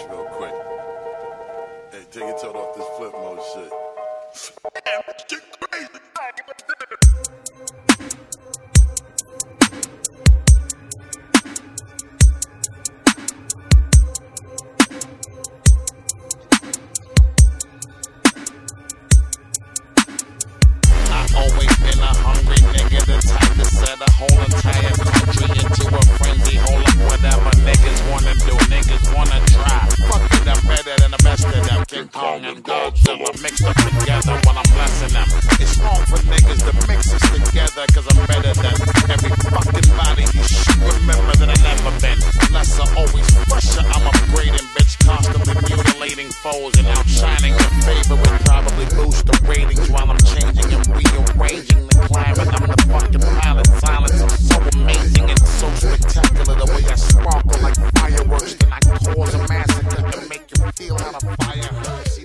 this real quick. Hey, take your toe off this flip mode shit. Damn, crazy. always Kong and Godzilla mixed up together while I'm blessing them. It's wrong for niggas to mix us together, cause I'm better than every fucking body you should remember that I never been. Lesser, always fresher, I'm upgrading, bitch, constantly mutilating foes and mercy.